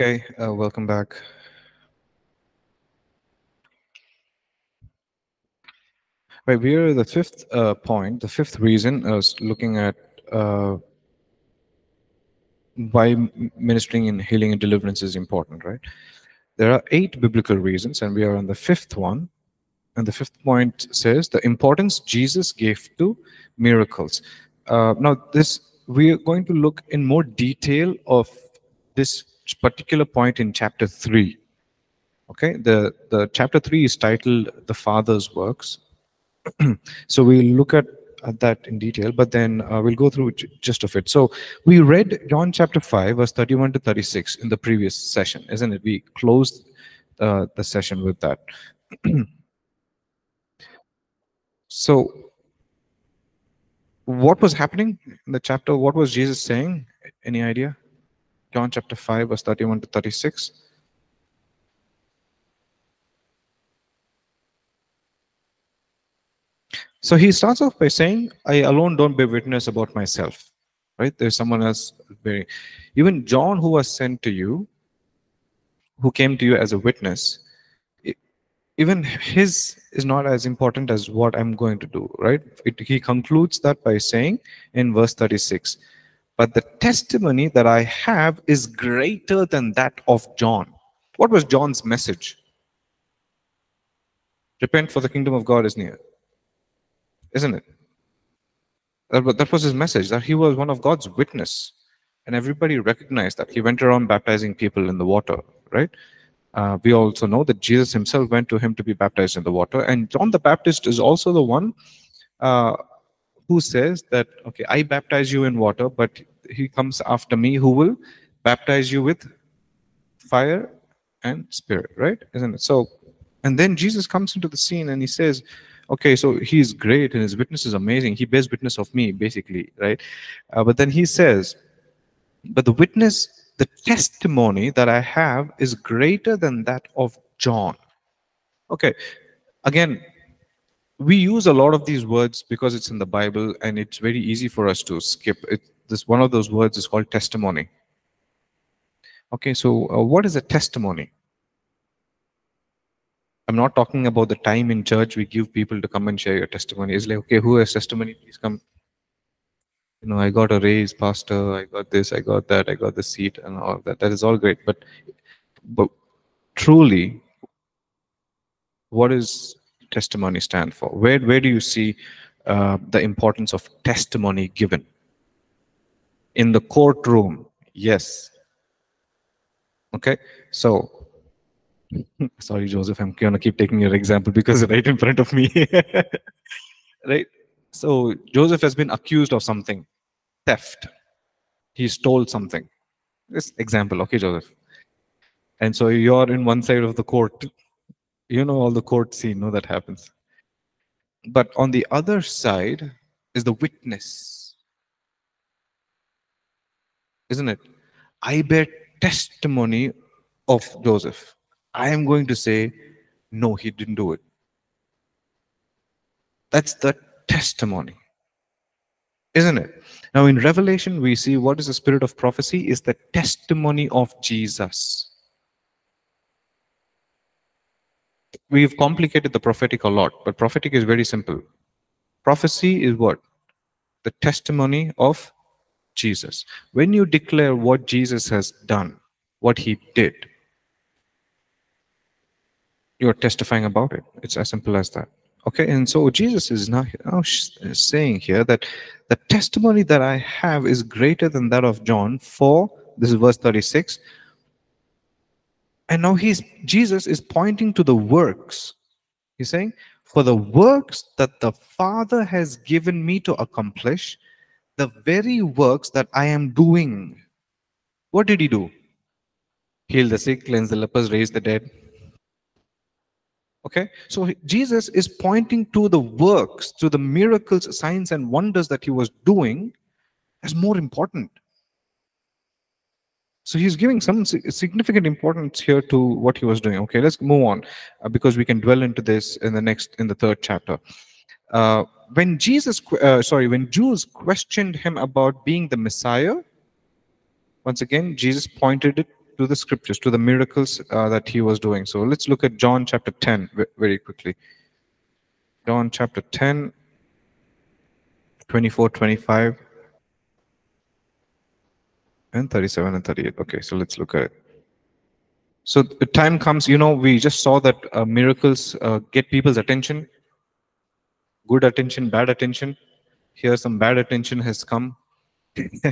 Okay, uh, welcome back. Right, we are the fifth uh, point. The fifth reason is looking at uh, why ministering in healing and deliverance is important, right? There are eight biblical reasons, and we are on the fifth one. And the fifth point says the importance Jesus gave to miracles. Uh, now, this we are going to look in more detail of this particular point in chapter three. Okay, the the chapter three is titled "The Father's Works." so we'll look at, at that in detail, but then uh, we'll go through just of it. So we read John chapter 5, verse 31 to 36 in the previous session, isn't it? We closed uh, the session with that. so what was happening in the chapter? What was Jesus saying? Any idea? John chapter 5, verse 31 to 36. So he starts off by saying, I alone don't bear witness about myself. Right? There's someone else bearing. Even John, who was sent to you, who came to you as a witness, even his is not as important as what I'm going to do, right? It, he concludes that by saying in verse 36, but the testimony that I have is greater than that of John. What was John's message? Repent for the kingdom of God is near isn't it? That, was his message, that he was one of God's witness. And everybody recognized that. He went around baptizing people in the water, right? Uh, we also know that Jesus himself went to him to be baptized in the water. And John the Baptist is also the one uh, who says that, okay, I baptize you in water, but he comes after me who will baptize you with fire and spirit, right? Isn't it? So, and then Jesus comes into the scene and he says, okay so he's great and his witness is amazing he bears witness of me basically right Uh, but then he says but the witness the testimony that i have is greater than that of john okay again we use a lot of these words because it's in the bible and it's very easy for us to skip it this one of those words is called testimony okay so uh, what is a testimony I'm not talking about the time in church we give people to come and share your testimony. It's like, okay, who has testimony? Please come. You know, I got a raise, pastor. I got this. I got that. I got the seat, and all that. That is all great. But, but truly, what does testimony stand for? Where where do you see uh, the importance of testimony given? In the courtroom, yes. Okay, so sorry joseph i'm gonna keep taking your example because right in front of me right so joseph has been accused of something theft he stole something this example okay joseph and so you're in one side of the court you know all the court scene no that happens but on the other side is the witness isn't it i bear testimony of joseph I am going to say, no, he didn't do it. That's the testimony. Isn't it? Now in Revelation, we see what is the spirit of prophecy is the testimony of Jesus. We've complicated the prophetic a lot, but prophetic is very simple. Prophecy is what? The testimony of Jesus. When you declare what Jesus has done, what he did, you're testifying about it. It's as simple as that. Okay, and so Jesus is now, now saying here that the testimony that I have is greater than that of John. For this is verse 36. And now he's Jesus is pointing to the works. He's saying, For the works that the Father has given me to accomplish, the very works that I am doing. What did he do? Heal the sick, cleanse the lepers, raise the dead, Okay, so Jesus is pointing to the works, to the miracles, signs, and wonders that he was doing as more important. So he's giving some significant importance here to what he was doing. Okay, let's move on uh, because we can dwell into this in the next, in the third chapter. Uh, when Jesus, uh, sorry, when Jews questioned him about being the Messiah, once again, Jesus pointed it to the scriptures, to the miracles uh, that he was doing. So let's look at John chapter 10 very quickly. John chapter 10, 24, 25, and 37 and 38. Okay, so let's look at it. So the time comes, you know, we just saw that uh, miracles uh, get people's attention, good attention, bad attention. Here, some bad attention has come.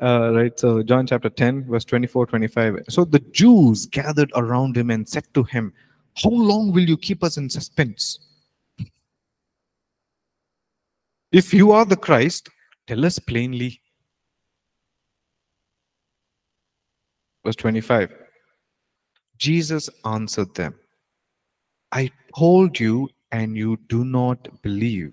uh, right, so John chapter 10, verse 24, 25. So the Jews gathered around him and said to him, How long will you keep us in suspense? If you are the Christ, tell us plainly. Verse 25. Jesus answered them, I told you, and you do not believe.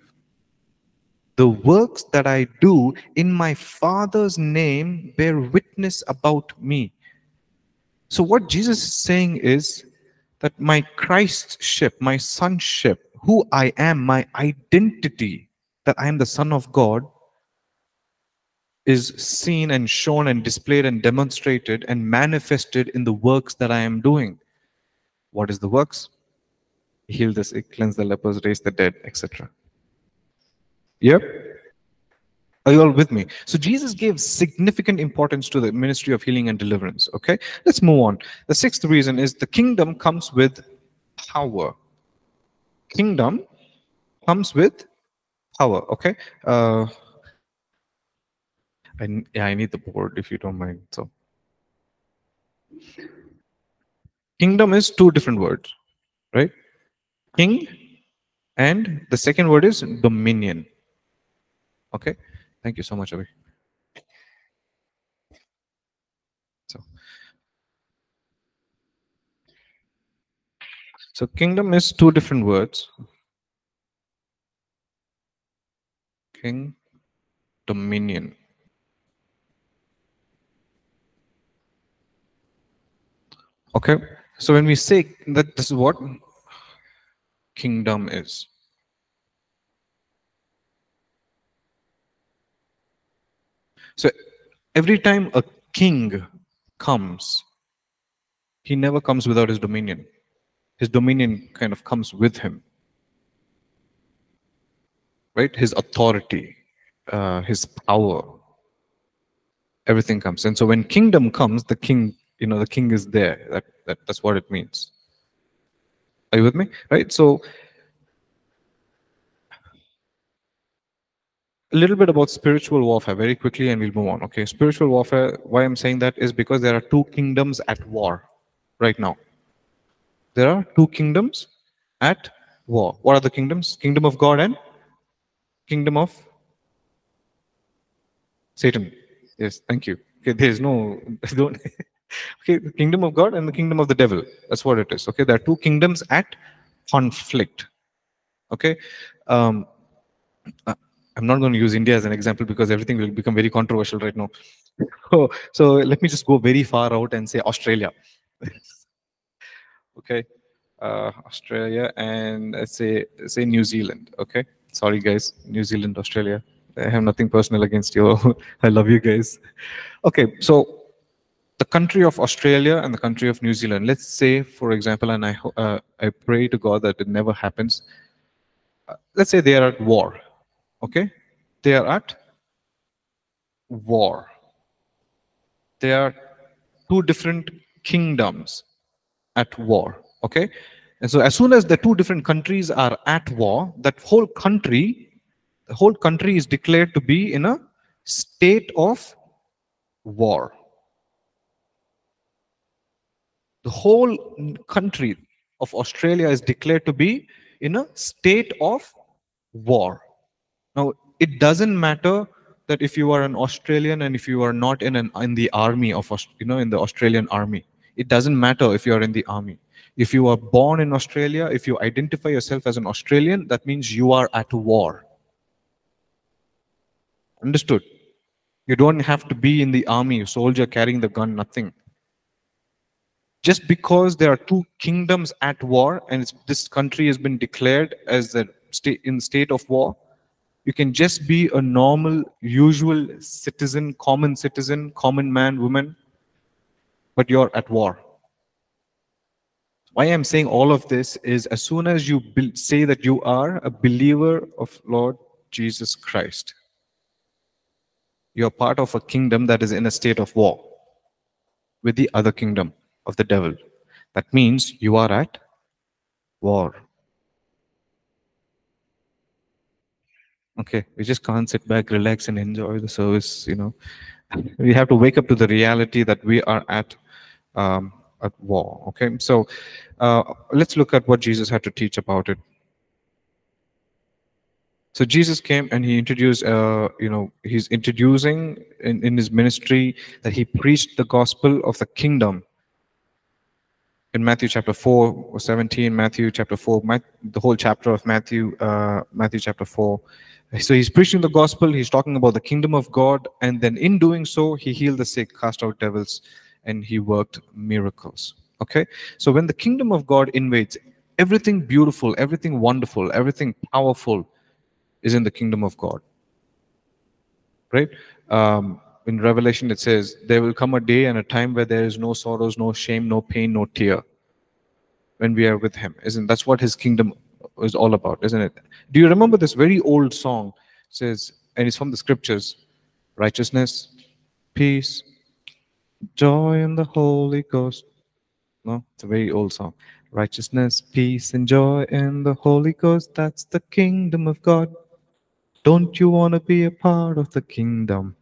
The works that I do in my Father's name bear witness about me. So, what Jesus is saying is that my Christship, my sonship, who I am, my identity, that I am the Son of God, is seen and shown and displayed and demonstrated and manifested in the works that I am doing. What is the works? Heal the sick, cleanse the lepers, raise the dead, etc. Yep. Are you all with me? So Jesus gave significant importance to the ministry of healing and deliverance. Okay, let's move on. The sixth reason is the kingdom comes with power. Kingdom comes with power. Okay. Uh, I, yeah, I need the board if you don't mind. So, kingdom is two different words, right? King, and the second word is dominion. Okay, thank you so much, Avi. So, so kingdom is two different words. King, dominion. Okay, so when we say that this is what kingdom is. So every time a king comes, he never comes without his dominion. His dominion kind of comes with him. Right? His authority, uh, his power, everything comes. And so when kingdom comes, the king you know the king is there. That, that that's what it means. Are you with me? Right? So a little bit about spiritual warfare very quickly and we'll move on okay? Spiritual warfare why i'm saying that is because there are two kingdoms at war right now. There are two kingdoms at war. What are the kingdoms? Kingdom of god and kingdom of satan. Yes thank you. Okay there's no don't okay the kingdom of god and the kingdom of the devil. That's what it is. Okay there are two kingdoms at conflict. Okay um uh, i'm not going to use india as an example because everything will become very controversial right now. So, so let me just go very far out and say australia. Okay uh, australia and let's say say new zealand. Okay sorry guys new zealand australia. I have nothing personal against you. I love you guys. Okay so the country of Australia and the country of New Zealand, let's say, for example, and I, uh, I pray to God that it never happens. Uh, let's say they are at war, okay? They are at war. They are two different kingdoms at war, okay? And so as soon as the two different countries are at war, that whole country, the whole country is declared to be in a state of war the whole country of Australia is declared to be in a state of war. Now, it doesn't matter that if you are an Australian and if you are not in an in the army of you know in the Australian army, it doesn't matter if you are in the army. If you are born in Australia, if you identify yourself as an Australian, that means you are at war. Understood? You don't have to be in the army, soldier carrying the gun, nothing just because there are two kingdoms at war and this country has been declared as the state in state of war you can just be a normal usual citizen common citizen common man woman but you're at war. Why I'm saying all of this is as soon as you say that you are a believer of Lord Jesus Christ, you're part of a kingdom that is in a state of war with the other kingdom of the devil. That means you are at war. Okay, we just can't sit back, relax, and enjoy the service. You know, we have to wake up to the reality that we are at um, at war. Okay, so uh, let's look at what Jesus had to teach about it. So Jesus came and he introduced, uh, you know, he's introducing in, in his ministry that he preached the gospel of the kingdom. In Matthew chapter 4 or 17, Matthew chapter 4, Matt, the whole chapter of Matthew, uh, Matthew chapter 4. So he's preaching the gospel, he's talking about the kingdom of God, and then in doing so, he healed the sick, cast out devils, and he worked miracles. Okay? So when the kingdom of God invades, everything beautiful, everything wonderful, everything powerful, is in the kingdom of God. Right? Um, in Revelation, it says, There will come a day and a time where there is no sorrows, no shame, no pain, no tear when we are with Him. Isn't that's what His kingdom is all about, isn't it? Do you remember this very old song? It says, and it's from the scriptures righteousness, peace, joy in the Holy Ghost. No, it's a very old song. Righteousness, peace, and joy in the Holy Ghost. That's the kingdom of God. Don't you want to be a part of the kingdom?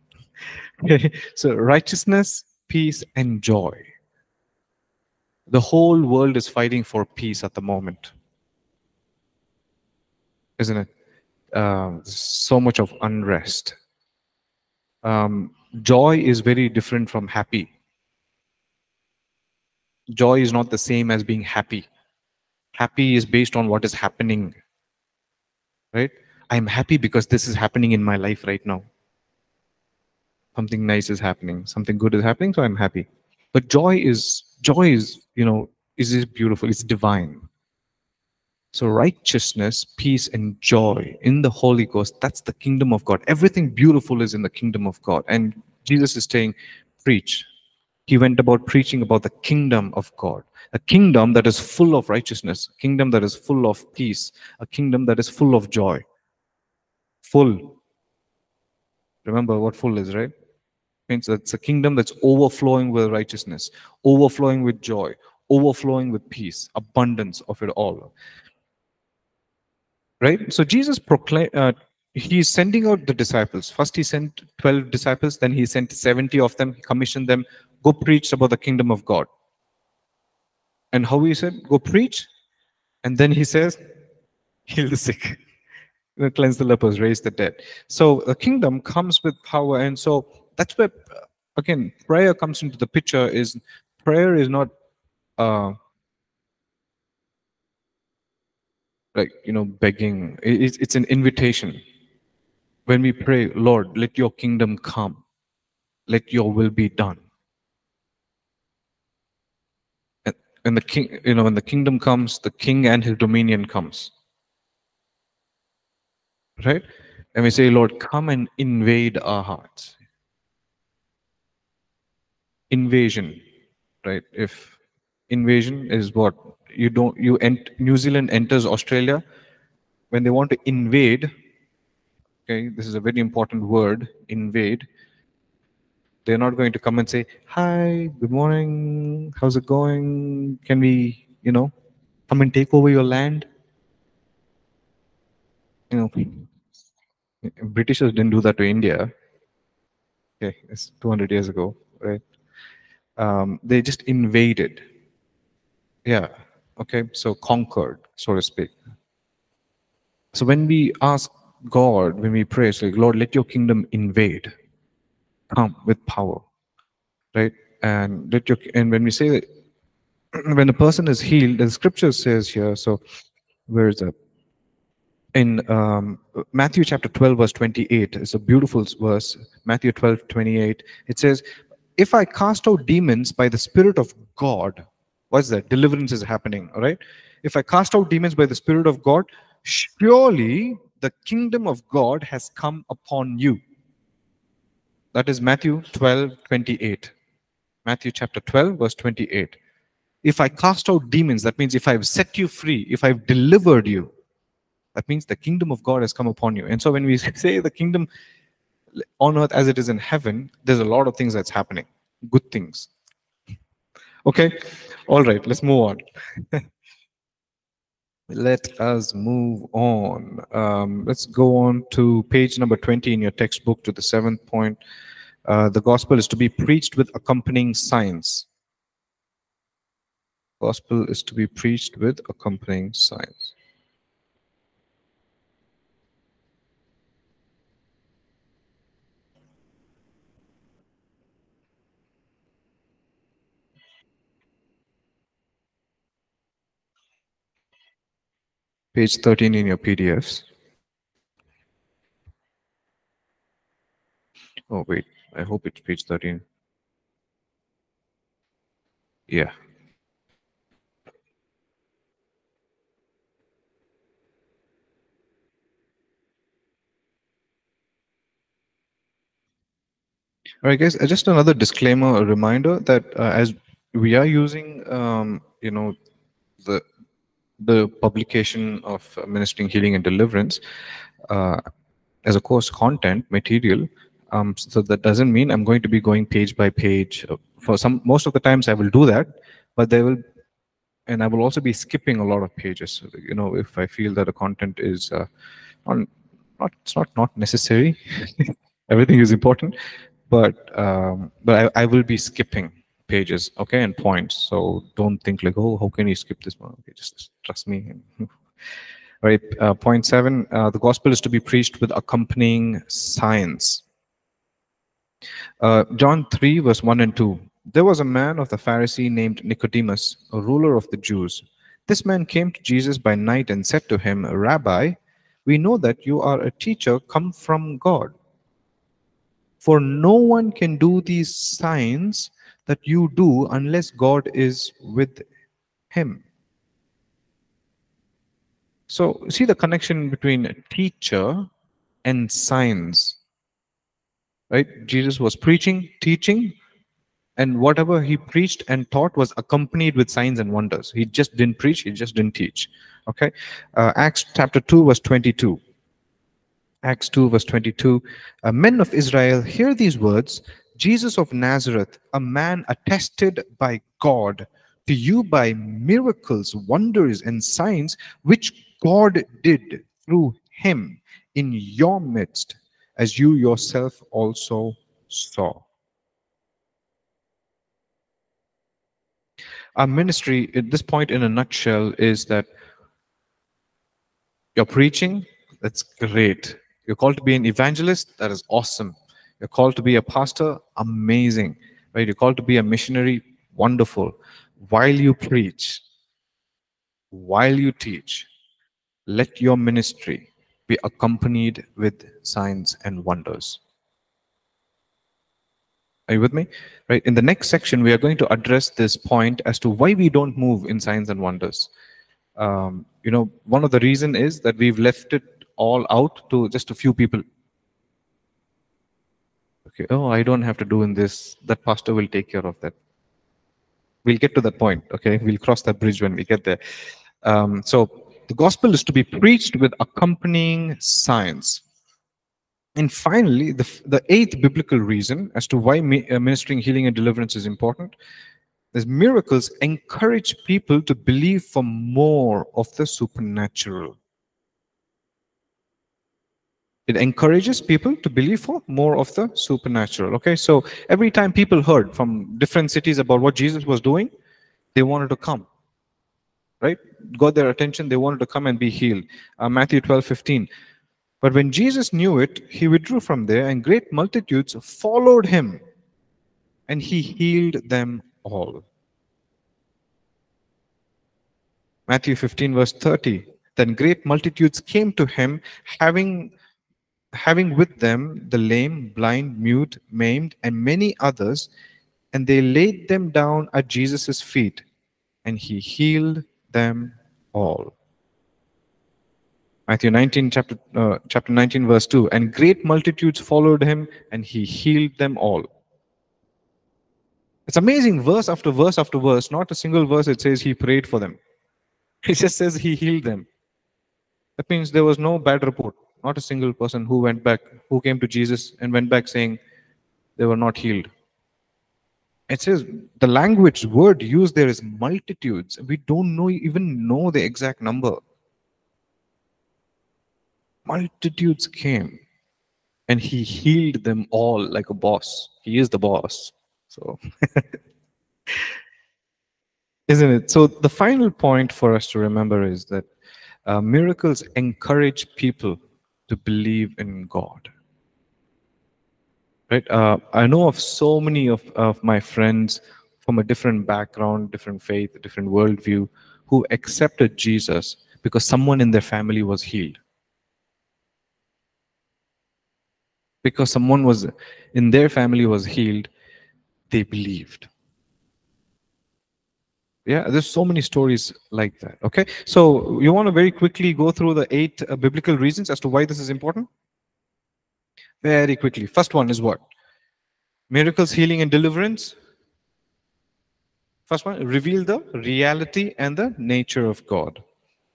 so, righteousness, peace, and joy. The whole world is fighting for peace at the moment, isn't it? Um, so much of unrest. Um, joy is very different from happy. Joy is not the same as being happy. Happy is based on what is happening, right? I'm happy because this is happening in my life right now. Something nice is happening, something good is happening, so I'm happy. But joy is joy is, you know, is is beautiful, it's divine. So righteousness, peace, and joy in the Holy Ghost, that's the kingdom of God. Everything beautiful is in the kingdom of God. And Jesus is saying, preach. He went about preaching about the kingdom of God, a kingdom that is full of righteousness, a kingdom that is full of peace, a kingdom that is full of joy full. Remember what full is, right? Means it's a kingdom that's overflowing with righteousness, overflowing with joy, overflowing with peace, abundance of it all. Right? So Jesus proclaimed, uh, he's sending out the disciples. First, he sent 12 disciples, then he sent 70 of them, he commissioned them, go preach about the kingdom of God. And how he said, go preach. And then he says, heal the sick cleanse the lepers, raise the dead. So the kingdom comes with power, and so that's where again prayer comes into the picture. Is prayer is not uh, like you know begging. It's it's an invitation. When we pray, Lord, let your kingdom come, let your will be done. And, and the king, you know, when the kingdom comes, the king and his dominion comes right? And we say, Lord, come and invade our hearts. Invasion, right? If invasion is what you don't, you ent, New Zealand enters Australia when they want to invade. Okay, this is a very important word, invade. They're not going to come and say, "Hi, good morning, how's it going? Can we, you know, come and take over your land?" You know, Britishers didn't do that to India. Okay, it's 200 years ago, right? Um, they just invaded. Yeah, okay, so conquered, so to speak. So when we ask God, when we pray, it's like, Lord, let your kingdom invade, come with power, right? And let your and when we say that, when a person is healed, the scripture says here, so where is that? in um, Matthew chapter 12, verse 28. It's a beautiful verse. Matthew 12, 28. It says, If I cast out demons by the Spirit of God, what's that? Deliverance is happening, all right? If I cast out demons by the Spirit of God, surely the kingdom of God has come upon you. That is Matthew 12, 28. Matthew chapter 12, verse 28. If I cast out demons, that means if I've set you free, if I've delivered you, that means the kingdom of God has come upon you. And so when we say the kingdom on earth as it is in heaven, there's a lot of things that's happening, good things. Okay, all right, let's move on. Let us move on. Um, let's go on to page number 20 in your textbook to the seventh point. Uh, the gospel is to be preached with accompanying signs. Gospel is to be preached with accompanying signs. Page 13 in your PDFs. Oh, wait, I hope it's page 13. Yeah. All right, guys, just another disclaimer, a reminder that uh, as we are using, um, you know, the the publication of ministering healing and deliverance uh, as a course content material um, so that doesn't mean i'm going to be going page by page for some most of the times i will do that but there will and i will also be skipping a lot of pages you know if i feel that the content is uh, on not it's not not necessary everything is important but um, but I, I will be skipping pages, okay, and points. So don't think like, oh, how can you skip this one? Okay, just trust me. All right, uh, point seven, uh, the gospel is to be preached with accompanying signs. Uh, John 3, verse 1 and 2. There was a man of the Pharisee named Nicodemus, a ruler of the Jews. This man came to Jesus by night and said to him, Rabbi, we know that you are a teacher come from God. For no one can do these signs that you do unless God is with him. So, see the connection between teacher and signs. Right? Jesus was preaching, teaching, and whatever he preached and taught was accompanied with signs and wonders. He just didn't preach, he just didn't teach. Okay? Uh, Acts chapter 2, verse 22. Acts 2, verse 22. Uh, Men of Israel, hear these words Jesus of Nazareth, a man attested by God to you by miracles, wonders, and signs which God did through him in your midst, as you yourself also saw. Our ministry at this point, in a nutshell, is that you're preaching, that's great. You're called to be an evangelist, that is awesome. You're called to be a pastor, amazing. Right? You're called to be a missionary, wonderful. While you preach, while you teach, let your ministry be accompanied with signs and wonders. Are you with me? Right. In the next section, we are going to address this point as to why we don't move in signs and wonders. Um, you know, one of the reason is that we've left it all out to just a few people okay oh i don't have to do in this that pastor will take care of that we'll get to that point okay we'll cross that bridge when we get there um, so the gospel is to be preached with accompanying signs and finally the, the eighth biblical reason as to why uh, ministering healing and deliverance is important is miracles encourage people to believe for more of the supernatural it encourages people to believe for more of the supernatural. Okay, so every time people heard from different cities about what Jesus was doing, they wanted to come. Right? Got their attention, they wanted to come and be healed. Uh, Matthew 12 15. But when Jesus knew it, he withdrew from there, and great multitudes followed him, and he healed them all. Matthew 15, verse 30. Then great multitudes came to him, having having with them the lame, blind, mute, maimed, and many others, and they laid them down at Jesus' feet, and he healed them all. Matthew 19, chapter, uh, chapter 19, verse 2. And great multitudes followed him, and he healed them all. It's amazing, verse after verse after verse, not a single verse it says he prayed for them. It just says he healed them. That means there was no bad report. Not a single person who went back, who came to Jesus and went back saying they were not healed. It says the language word used there is multitudes. We don't know even know the exact number. Multitudes came and he healed them all like a boss. He is the boss. So isn't it? So the final point for us to remember is that uh, miracles encourage people to believe in God. Right? Uh, I know of so many of, of my friends from a different background, different faith, different worldview, who accepted Jesus because someone in their family was healed. Because someone was in their family was healed, they believed yeah there's so many stories like that okay so you want to very quickly go through the eight uh, biblical reasons as to why this is important very quickly. First one is what? Miracles healing and deliverance? First one reveal the reality and the nature of god.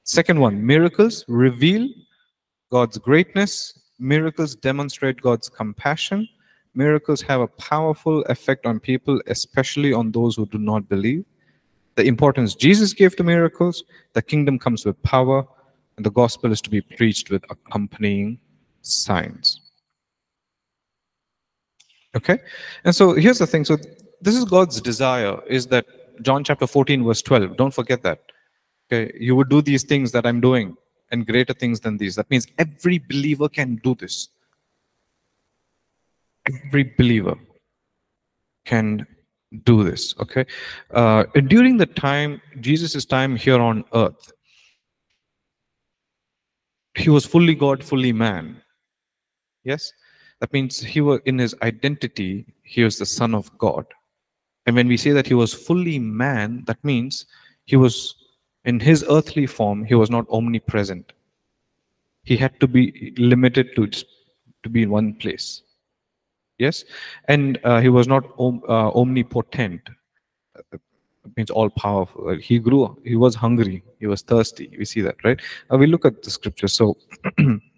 Second one miracles reveal god's greatness. Miracles demonstrate god's compassion. Miracles have a powerful effect on people especially on those who do not believe. The importance Jesus gave to miracles, the kingdom comes with power, and the gospel is to be preached with accompanying signs. Okay? And so here's the thing. So this is God's desire, is that John chapter 14, verse 12. Don't forget that. Okay, you would do these things that I'm doing and greater things than these. That means every believer can do this. Every believer can do this okay uh, during the time jesus' time here on earth he was fully god fully man yes that means he was in his identity he was the son of god and when we say that he was fully man that means he was in his earthly form he was not omnipresent he had to be limited to to be in one place Yes, and uh, he was not om uh, omnipotent. It means all powerful. He grew. He was hungry. He was thirsty. We see that, right? Uh, we look at the scripture. So,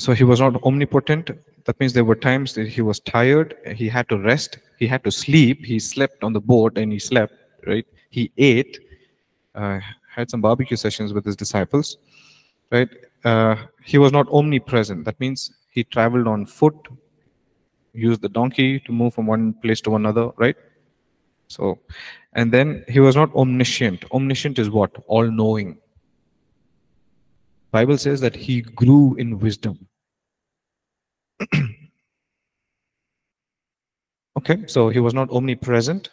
so he was not omnipotent. That means there were times that he was tired. He had to rest. He had to sleep. He slept on the boat and he slept. Right? He ate. Uh, had some barbecue sessions with his disciples. Right? Uh, he was not omnipresent. That means he traveled on foot, used the donkey to move from one place to another, right? So, and then he was not omniscient. Omniscient is what? All knowing. Bible says that he grew in wisdom. okay, so he was not omnipresent,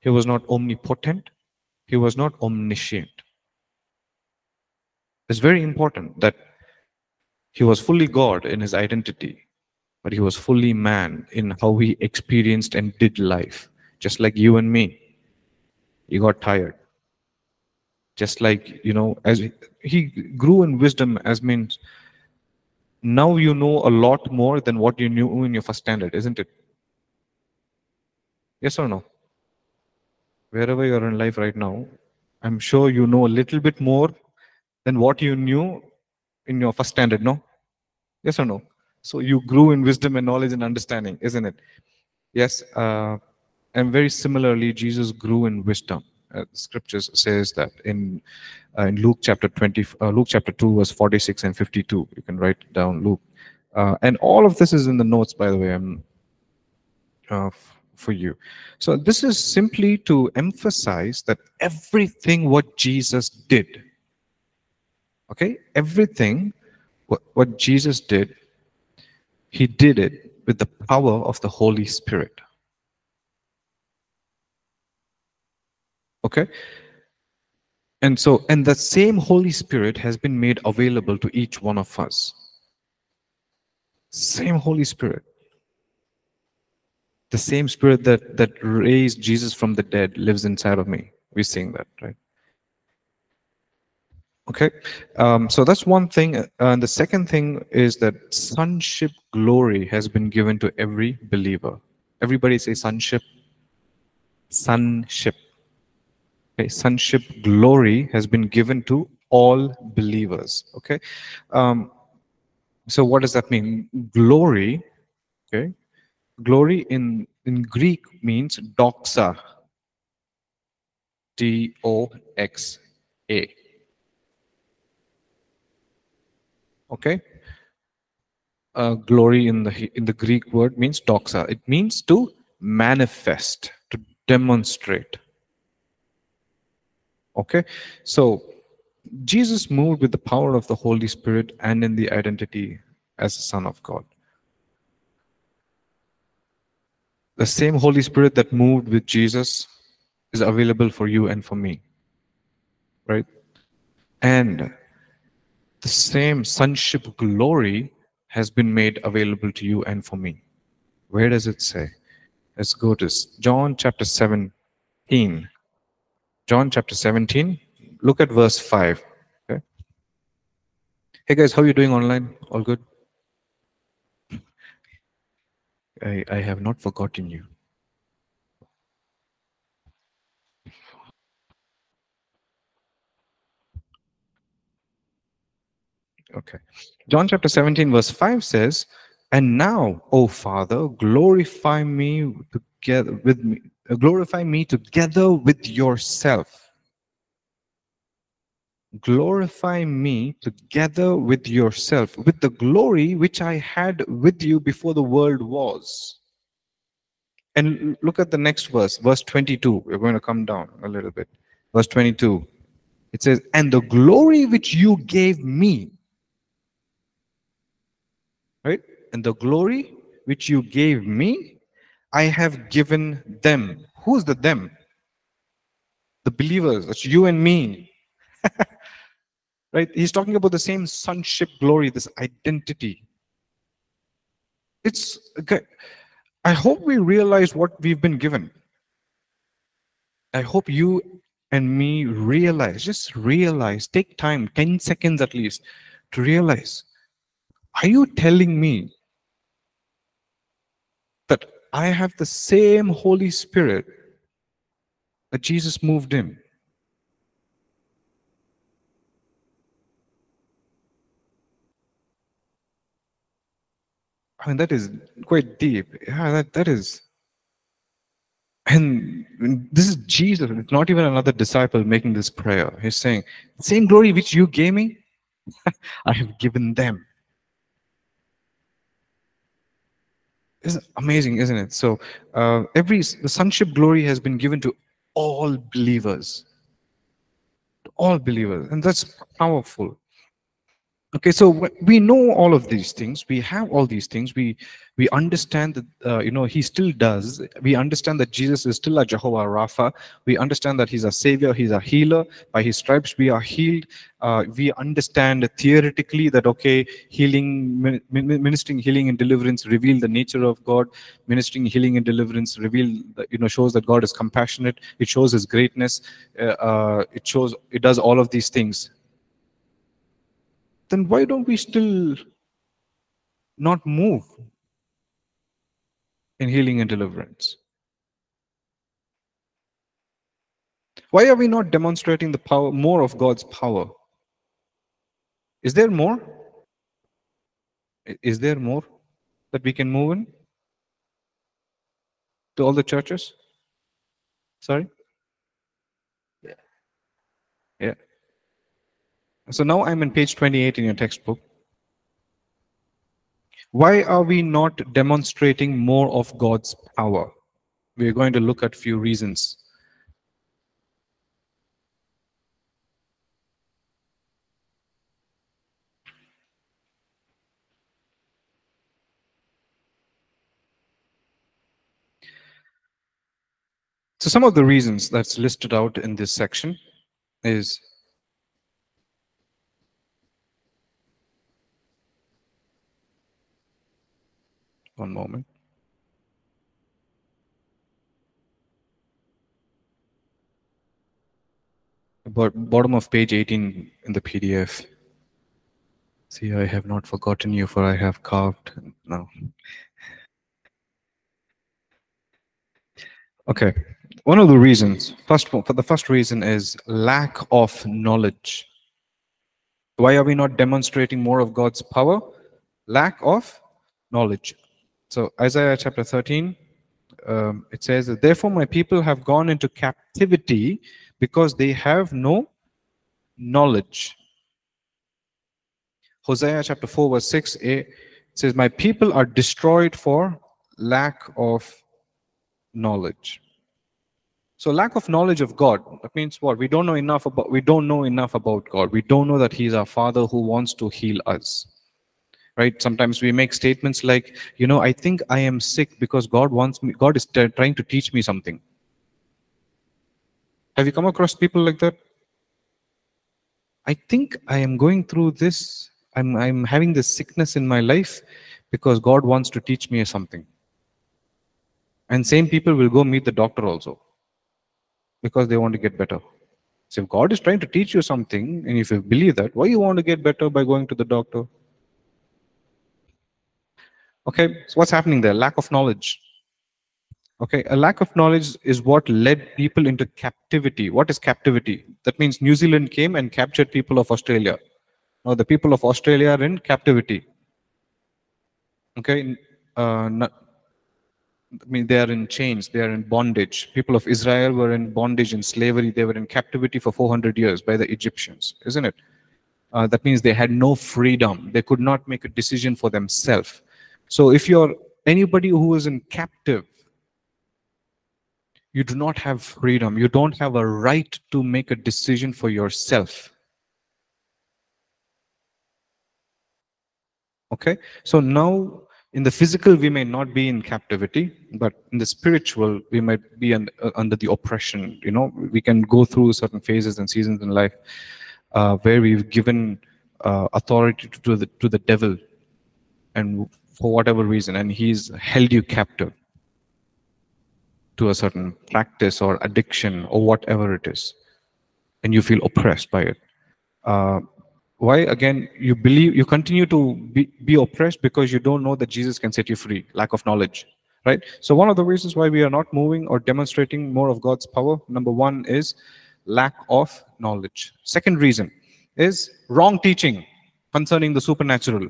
he was not omnipotent, he was not omniscient. It's very important that he was fully God in his identity, but he was fully man in how he experienced and did life. Just like you and me. He got tired. Just like, you know, as he grew in wisdom, as means now you know a lot more than what you knew in your first standard, isn't it? Yes or no? Wherever you're in life right now, I'm sure you know a little bit more than what you knew in your first standard, no? Yes or no? So you grew in wisdom and knowledge and understanding, isn't it? Yes. Uh, and very similarly, Jesus grew in wisdom. Uh, scriptures says that in uh, in Luke chapter 20, uh, Luke chapter 2, verse 46 and 52. You can write down Luke. And all of this is in the notes, by the way, um, uh, for you. So this is simply to emphasize that everything what Jesus did Okay, everything what, what Jesus did, he did it with the power of the Holy Spirit. Okay? And so, and the same Holy Spirit has been made available to each one of us. Same Holy Spirit. The same Spirit that, that raised Jesus from the dead lives inside of me. We're seeing that, right? Okay, um, so that's one thing. Uh, and the second thing is that sonship glory has been given to every believer. Everybody say sonship. Sonship. Okay, sonship glory has been given to all believers. Okay. Um, so what does that mean? Glory, okay. Glory in, in Greek means doxa. D O X A. Okay. Uh, glory in the in the Greek word means doxa. It means to manifest, to demonstrate. Okay, so Jesus moved with the power of the Holy Spirit and in the identity as the Son of God. The same Holy Spirit that moved with Jesus is available for you and for me. Right? And the same sonship glory has been made available to you and for me. Where does it say? Let's go to John chapter 17. John chapter 17. Look at verse 5. Okay. Hey guys, how are you doing online? All good? I, I have not forgotten you. Okay. John chapter 17, verse 5 says, And now, O Father, glorify me together with me, glorify me together with yourself. Glorify me together with yourself, with the glory which I had with you before the world was. And look at the next verse, verse 22. We're going to come down a little bit. Verse 22. It says, And the glory which you gave me, right? And the glory which you gave me, I have given them. Who's the them? The believers. That's you and me. right? He's talking about the same sonship glory, this identity. It's okay. I hope we realize what we've been given. I hope you and me realize, just realize, take time, 10 seconds at least, to realize are you telling me I have the same Holy Spirit that Jesus moved in? I mean, that is quite deep. Yeah, that, that is. And this is Jesus. It's not even another disciple making this prayer. He's saying, Same glory which you gave me, I have given them. It's amazing, isn't it? So uh, every the sonship glory has been given to all believers, all believers, and that's powerful. Okay, so we know all of these things. We have all these things. We we understand that uh, you know He still does. We understand that Jesus is still a Jehovah Rapha. We understand that He's a Savior. He's a healer. By His stripes we are healed. Uh, we understand theoretically that okay, healing, ministering healing and deliverance reveal the nature of God. Ministering healing and deliverance reveal you know shows that God is compassionate. It shows His greatness. Uh, uh it shows it does all of these things then why don't we still not move in healing and deliverance? Why are we not demonstrating the power, more of God's power? Is there more? Is there more that we can move in to all the churches? Sorry? Yeah. Yeah. So now I'm in page 28 in your textbook. Why are we not demonstrating more of God's power? We're going to look at a few reasons. So some of the reasons that's listed out in this section is One moment. Bottom of page 18 in the PDF. See, I have not forgotten you, for I have carved. No. Okay. One of the reasons, first for the first reason is lack of knowledge. Why are we not demonstrating more of God's power? Lack of knowledge. So Isaiah chapter 13, um, it says, Therefore my people have gone into captivity because they have no knowledge. Hosea chapter 4 verse 6 a says, My people are destroyed for lack of knowledge. So lack of knowledge of God, that means what? We don't know enough about we don't know enough about God. We don't know that He's our Father who wants to heal us. Right? Sometimes we make statements like, you know, I think I am sick because God wants me, God is trying to teach me something. Have you come across people like that? I think I am going through this, I'm I'm having this sickness in my life because God wants to teach me something. And same people will go meet the doctor also because they want to get better. So if God is trying to teach you something, and if you believe that, why you want to get better by going to the doctor? Okay, so what's happening there? Lack of knowledge. Okay, a lack of knowledge is what led people into captivity. What is captivity? That means New Zealand came and captured people of Australia. Now the people of Australia are in captivity. Okay, uh, I mean, they are in chains, they are in bondage. People of Israel were in bondage and slavery. They were in captivity for 400 years by the Egyptians, isn't it? Uh, that means they had no freedom. They could not make a decision for themselves. So if you're anybody who is in captive, you do not have freedom. You don't have a right to make a decision for yourself. Okay, so now in the physical we may not be in captivity but in the spiritual we might be uh, under the oppression you know we can go through certain phases and seasons in life uh, where we've given uh, authority to, to, the to the devil and for whatever reason and he's held you captive to a certain practice or addiction or whatever it is and you feel oppressed by it. Uh, why again you believe you continue to be, be oppressed because you don't know that jesus can set you free lack of knowledge right? So one of the reasons why we are not moving or demonstrating more of god's power number one is lack of knowledge. Second reason is wrong teaching concerning the supernatural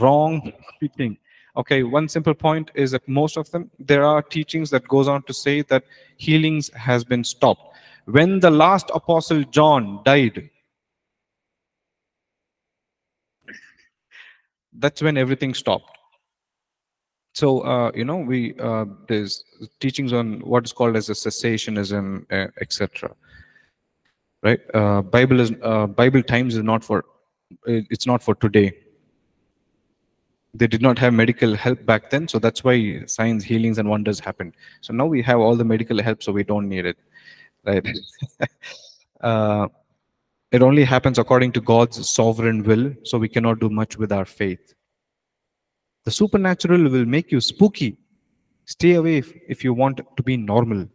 wrong teaching okay one simple point is that most of them there are teachings that goes on to say that healings has been stopped. When the last apostle john died that's when everything stopped. So uh, you know we uh, there's teachings on what is called as a cessationism uh, etc right? Uh, bible is uh, bible times is not for it's not for today they did not have medical help back then so that's why signs healings and wonders happened so now we have all the medical help so we don't need it right uh, it only happens according to God's sovereign will, so we cannot do much with our faith. The supernatural will make you spooky. Stay away if, if you want to be normal.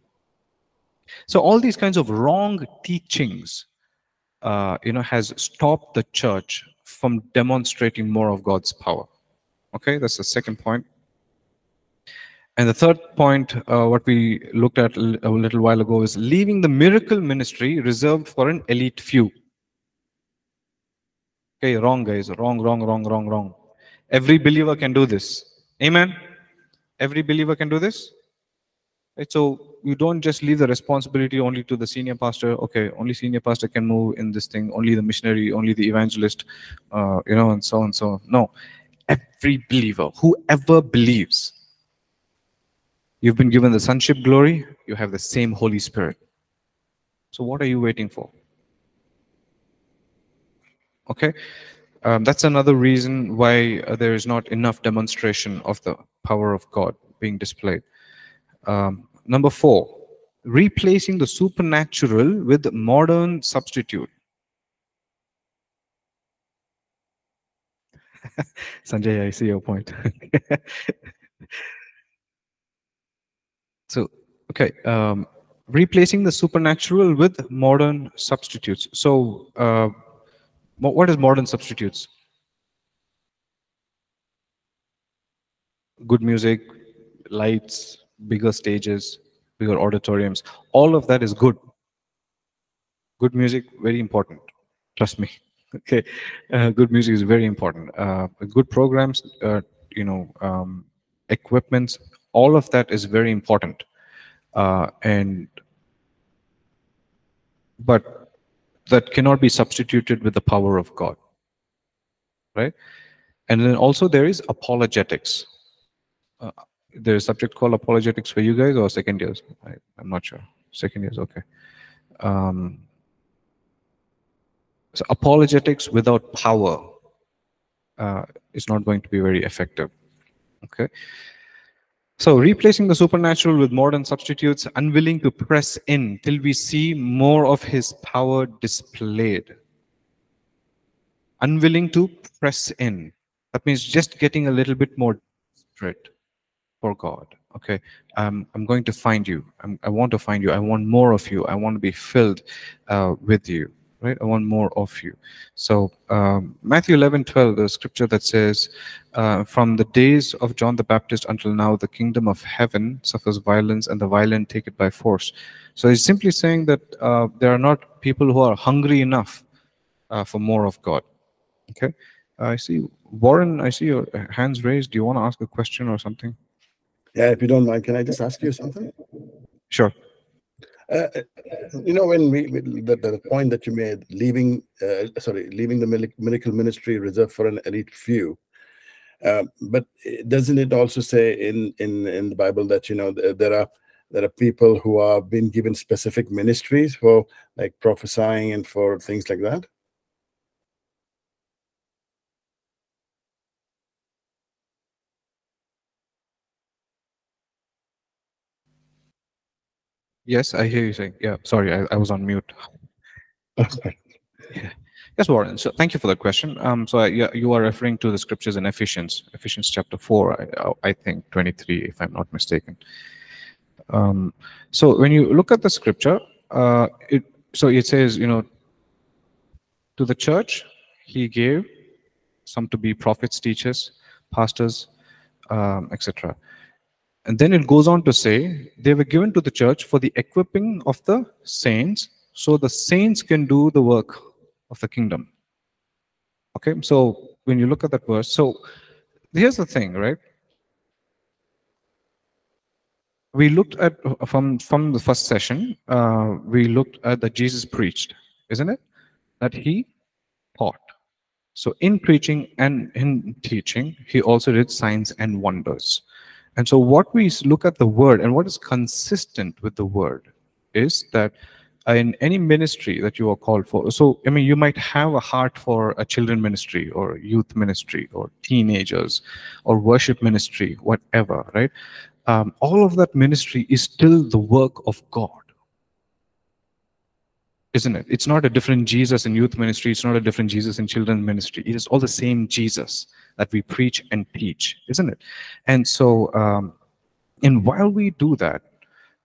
So all these kinds of wrong teachings, uh, you know, has stopped the church from demonstrating more of God's power. Okay, that's the second point. And the third point, uh, what we looked at a little while ago, is leaving the miracle ministry reserved for an elite few. Okay, wrong, guys. Wrong, wrong, wrong, wrong, wrong. Every believer can do this. Amen. Every believer can do this. Right? So you don't just leave the responsibility only to the senior pastor. Okay, only senior pastor can move in this thing. Only the missionary, only the evangelist, uh, you know, and so on and so on. No, every believer, whoever believes, you've been given the sonship glory. You have the same Holy Spirit. So what are you waiting for? Okay, um, that's another reason why uh, there is not enough demonstration of the power of God being displayed. Um, number four, replacing the supernatural with modern substitute. Sanjay, I see your point. so, okay, um, replacing the supernatural with modern substitutes. So, uh, what is modern substitutes? Good music, lights, bigger stages, bigger auditoriums. All of that is good. Good music, very important. Trust me. Okay, uh, good music is very important. Uh, good programs, uh, you know, um, equipments, all of that is very important. Uh, and but that cannot be substituted with the power of God, right? And then also there is apologetics. Uh, there's a subject called apologetics for you guys or second years? I, am not sure. Second years, okay. Um, so apologetics without power uh, is not going to be very effective. Okay. So replacing the supernatural with modern substitutes, unwilling to press in till we see more of his power displayed. Unwilling to press in. That means just getting a little bit more desperate for God. Okay, um, I'm going to find you. I'm, i want to find you. I want more of you. I want to be filled uh, with you right? I want more of you. So um, Matthew 11, 12, the scripture that says, uh, from the days of John the Baptist until now, the kingdom of heaven suffers violence and the violent take it by force. So he's simply saying that uh, there are not people who are hungry enough uh, for more of God. Okay. I see Warren, I see your hands raised. Do you want to ask a question or something? Yeah, if you don't mind, can I just ask you something? Sure. Uh, you know, when we the, the point that you made, leaving uh, sorry, leaving the miracle ministry reserved for an elite few. Uh, but doesn't it also say in in in the Bible that you know there are there are people who are being given specific ministries for like prophesying and for things like that? Yes, I hear you saying. Yeah, sorry, I, I was on mute. yeah. Yes, Warren. So thank you for the question. Um, so I, you are referring to the scriptures in Ephesians, Ephesians chapter four, I, I think twenty-three, if I'm not mistaken. Um, so when you look at the scripture, uh, it so it says, you know, to the church, he gave some to be prophets, teachers, pastors, um, etc. And then it goes on to say, they were given to the church for the equipping of the saints, so the saints can do the work of the kingdom. Okay, so when you look at that verse, so here's the thing, right? We looked at from from the first session, uh, we looked at that Jesus preached, isn't it? That he taught. So in preaching and in teaching, he also did signs and wonders. And so what we look at the word and what is consistent with the word is that in any ministry that you are called for, so I mean, you might have a heart for a children ministry or youth ministry or teenagers or worship ministry, whatever, right? Um, all of that ministry is still the work of God isn't it? It's not a different Jesus in youth ministry. It's not a different Jesus in children ministry. It is all the same Jesus that we preach and teach, isn't it? And so, um, and while we do that,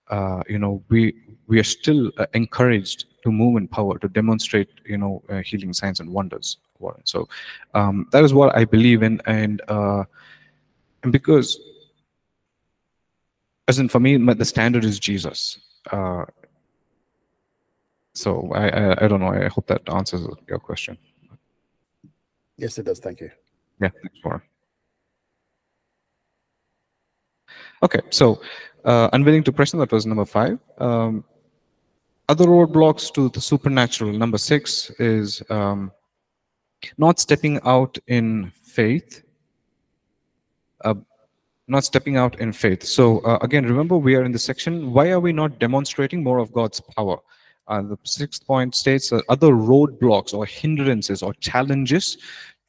uh, you know, we we are still uh, encouraged to move in power to demonstrate, you know, uh, healing signs and wonders. So um, that is what I believe in, and uh, and because, as in for me, the standard is Jesus. Uh, so I, I, I don't know. I hope that answers your question. Yes, it does. Thank you. Yeah, Warren. Okay, so uh, unwilling to present, that was number five. Um, other roadblocks to the supernatural, number six is um, not stepping out in faith. Uh, not stepping out in faith. So uh, again, remember we are in the section, why are we not demonstrating more of God's power? Uh, the sixth point states uh, other roadblocks or hindrances or challenges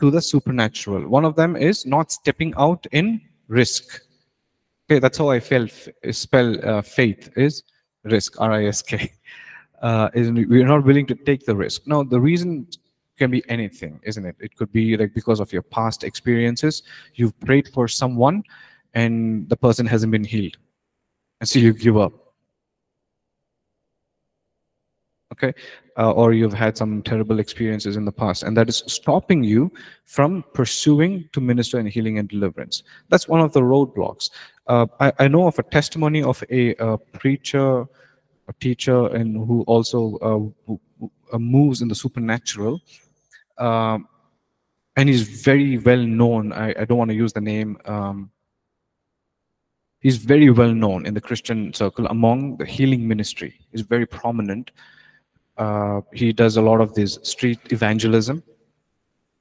to the supernatural. One of them is not stepping out in risk. Okay, that's how I felt spell uh, faith is risk, R-I-S-K. Uh, is we're not willing to take the risk. Now, the reason can be anything, isn't it? It could be like because of your past experiences. You've prayed for someone and the person hasn't been healed. And so you give up okay uh, or you've had some terrible experiences in the past and that is stopping you from pursuing to minister in healing and deliverance. That's one of the roadblocks. Uh, I, I, know of a testimony of a, a preacher a teacher and who also uh, uh, moves in the supernatural. Um, and he's very well known. I, I don't want to use the name um, he's very well known in the christian circle among the healing ministry. He's very prominent uh, he does a lot of this street evangelism.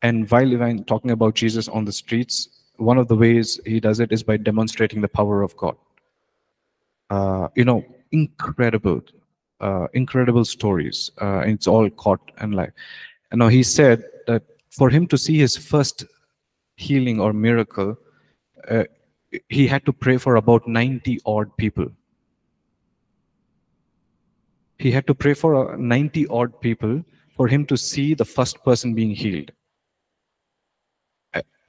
And while even talking about Jesus on the streets, one of the ways he does it is by demonstrating the power of God. Uh, you know, incredible, uh, incredible stories. Uh, it's all caught and like, and now he said that for him to see his first healing or miracle, uh, he had to pray for about 90 odd people he had to pray for uh, 90 odd people for him to see the first person being healed.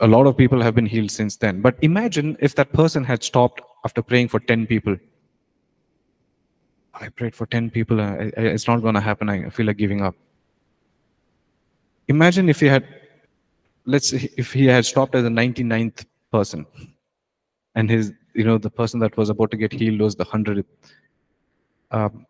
A lot of people have been healed since then. But imagine if that person had stopped after praying for 10 people. I prayed for 10 people. Uh, it's not going to happen. I feel like giving up. Imagine if he had, let's say, if he had stopped as the 99th person and his, you know, the person that was about to get healed was the 100th. Um,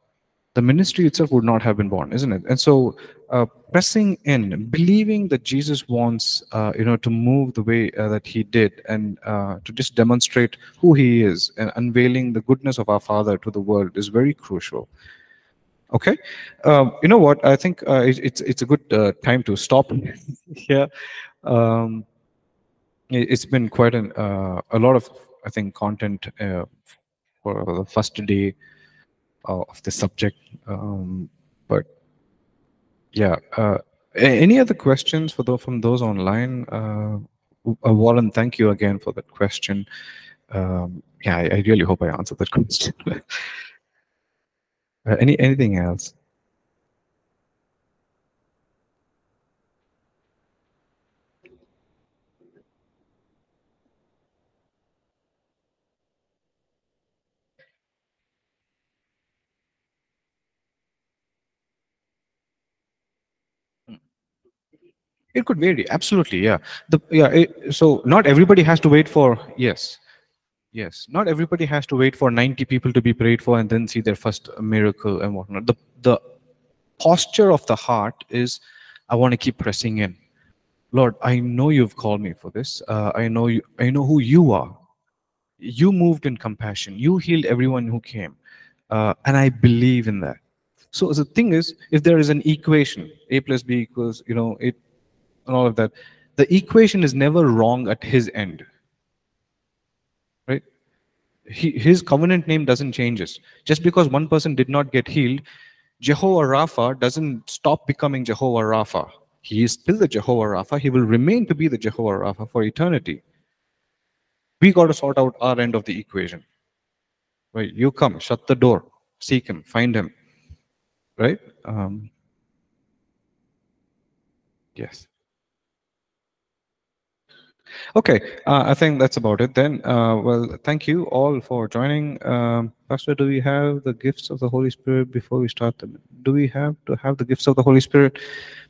the ministry itself would not have been born, isn't it? And so, uh, pressing in, believing that Jesus wants, uh, you know, to move the way uh, that He did, and uh, to just demonstrate who He is, and unveiling the goodness of our Father to the world is very crucial. Okay, um, you know what? I think uh, it, it's it's a good uh, time to stop here. Um, it, has been quite an, a lot of, I think, content for the first day uh, of the subject. Um, but yeah, uh, any other questions for the, from those online? Uh, uh, Warren, thank you again for that question. Um, yeah, I, I, really hope I answered that question. Uh, any anything else? It could vary, absolutely, yeah. The yeah, it, so not everybody has to wait for yes, yes. Not everybody has to wait for ninety people to be prayed for and then see their first miracle and whatnot. The the posture of the heart is, I want to keep pressing in. Lord, I know you've called me for this. Uh, I know you. I know who you are. You moved in compassion. You healed everyone who came, uh, and I believe in that. So the thing is, if there is an equation, a plus b equals, you know, it and all of that, the equation is never wrong at his end. Right? He, his covenant name doesn't changes. Just because one person did not get healed, Jehovah Rapha doesn't stop becoming Jehovah Rapha. He is still the Jehovah Rapha. He will remain to be the Jehovah Rapha for eternity. We got to sort out our end of the equation. Right? You come, shut the door, seek him, find him. Right? Um, yes. Okay, uh, I think that's about it then. Uh, well, thank you all for joining. Um, Pastor, do we have the gifts of the Holy Spirit before we start the? Do we have to have the gifts of the Holy Spirit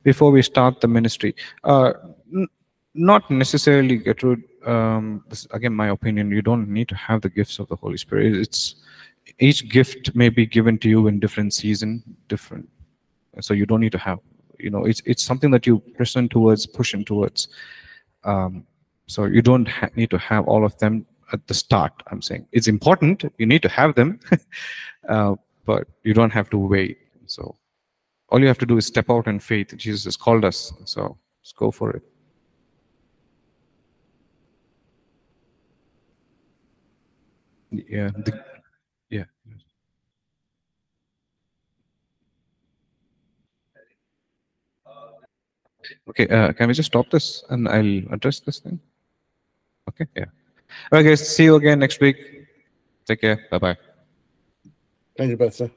before we start the ministry? Uh, not necessarily, Gertrude. Um, this, again, my opinion. You don't need to have the gifts of the Holy Spirit. It's each gift may be given to you in different season, different. So you don't need to have. You know, it's it's something that you present towards, pushing towards. Um, so you don't need to have all of them at the start, I'm saying. It's important, you need to have them, uh, but you don't have to wait. So all you have to do is step out in faith. Jesus has called us, so let's go for it. Yeah, the, yeah. Okay, uh, can we just stop this and I'll address this thing? Okay, yeah. All right, guys. See you again next week. Take care. Bye bye. Thank you, Pastor.